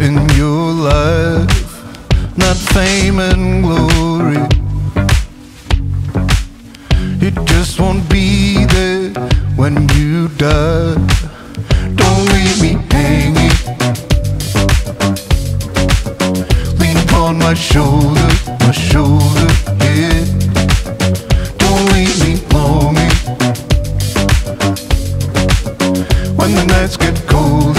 in your life, not fame and glory. It just won't be there when you die. Don't leave me hanging. Lean upon my shoulder, my shoulder, yeah. Don't leave me longing when the nights get colder,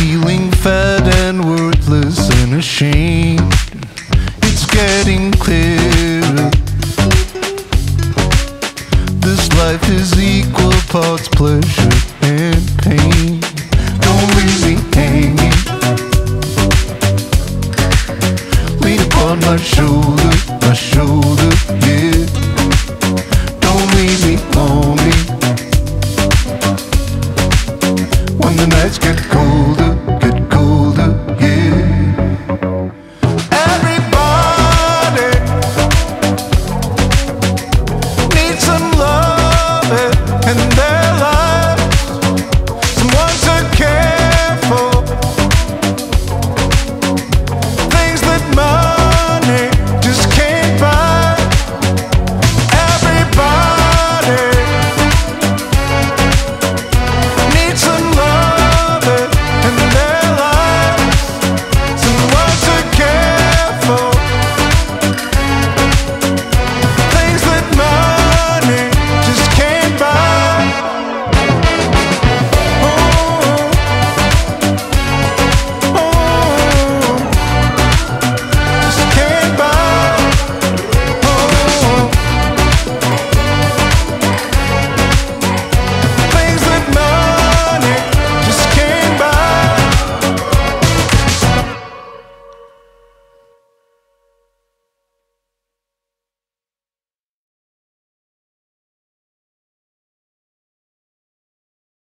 feeling fat and worthless and ashamed. It's getting clearer. This life is equal parts pleasure and pain. Don't leave me hanging. Lean upon my shoulder, my shoulder, yeah. Don't leave me lonely